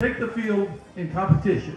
take the field in competition.